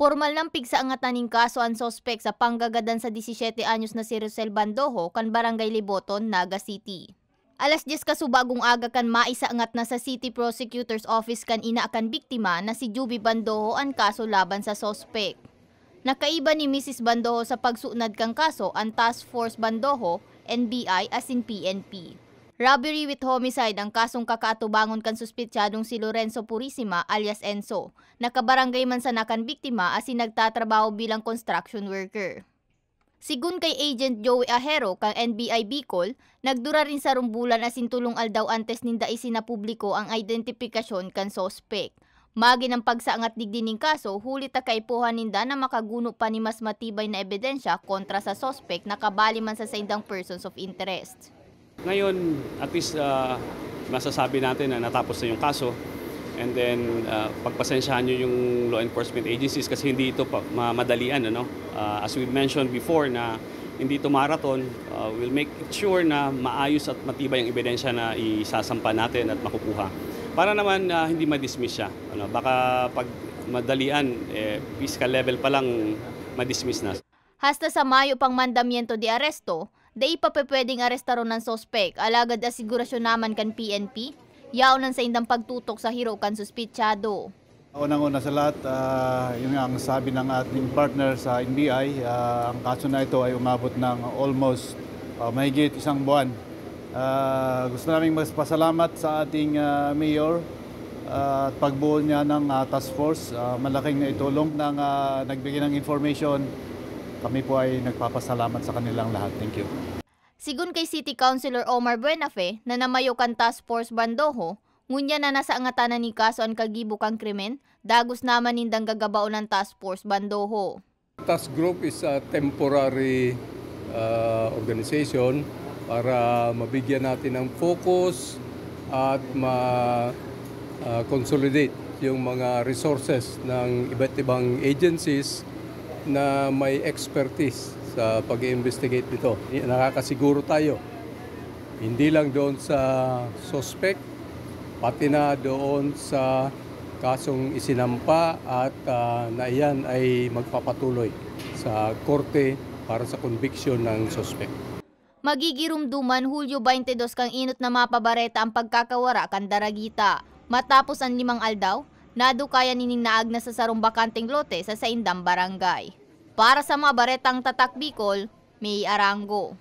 Formal ng pigsaangatan ning kaso ang sospek sa panggagadan sa 17 anyos na si Rosel Bandoho kan Barangay Liboton, Naga City. Alas 10 kasubagong aga kan maisaangat na sa City Prosecutor's Office kan ina kan biktima na si Juby Bandoho ang kaso laban sa sospek. Nakaiba ni Mrs. Bandoho sa pagsunad kang kaso ang Task Force Bandoho, NBI as in PNP. Robbery with homicide ang kasong kakaatubangon kan suspitsyadong si Lorenzo Purisima alias Enzo. Nakabarangay man sa nakan biktima as nagtatrabaho bilang construction worker. Sigun kay Agent Joey Ahero kang NBI Bicol, nagdura rin sa rumbulan asin tulong aldaw antes ninda isinapubliko ang identifikasyon kan sospek. Magi ng pagsaangat digdining kaso, huli ta kaipuhan ninda na makaguno pa ni mas matibay na ebidensya kontra sa sospek na kabali man sa saindang persons of interest. Ngayon, at least uh, masasabi natin na natapos na yung kaso. And then, uh, pagpasensyahan nyo yung law enforcement agencies kasi hindi ito pa, madalian. Ano? Uh, as we mentioned before na hindi ito marathon, uh, we'll make sure na maayos at matibay ang ebidensya na isasampa natin at makukuha. Para naman uh, hindi ma-dismiss siya. Ano? Baka pag madalian, eh, fiscal level pa lang ma-dismiss na. Hasta sa Mayo pang mandamiento di aresto, Day pa pwedeng arestaro ng sospek, alagad asigurasyon naman kan PNP, yaonan sa indang pagtutok sa hiro kan suspitsyado. Unang-una sa lahat, uh, yun ang sabi ng ating partner sa NBI, uh, ah, ang kaso na ito ay umabot ng almost uh, mahigit isang buwan. Uh, gusto namin magpasalamat sa ating uh, mayor uh, at pagbuo niya ng uh, task force. Uh, malaking itulong ng uh, nagbigay ng information kami po ay nagpapasalamat sa kanilang lahat. Thank you. Sigun kay City Councilor Omar Buenafe na namayo kan Task Force Bandoho, ngunya na nasa angatanan ni kaso ang kagibo kang krimen, dagos naman nindang gagabao ng Task Force Bandoho. Task Group is a temporary uh, organization para mabigyan natin ng focus at ma-consolidate uh, yung mga resources ng iba't ibang agencies na may expertise sa pag-investigate nito. Nakakasiguro tayo, hindi lang doon sa suspect, pati na doon sa kasong isinampa at uh, na iyan ay magpapatuloy sa korte para sa conviction ng suspect. Magigirumduman Hulyo 22 kang inot na mapabareta ang pagkakawara kan Daragita. Matapos ang limang aldaw, Nado kaya nining naag na sa sarong lote sa Saindam Barangay. Para sa mga baretang tatak Bicol, may Arango.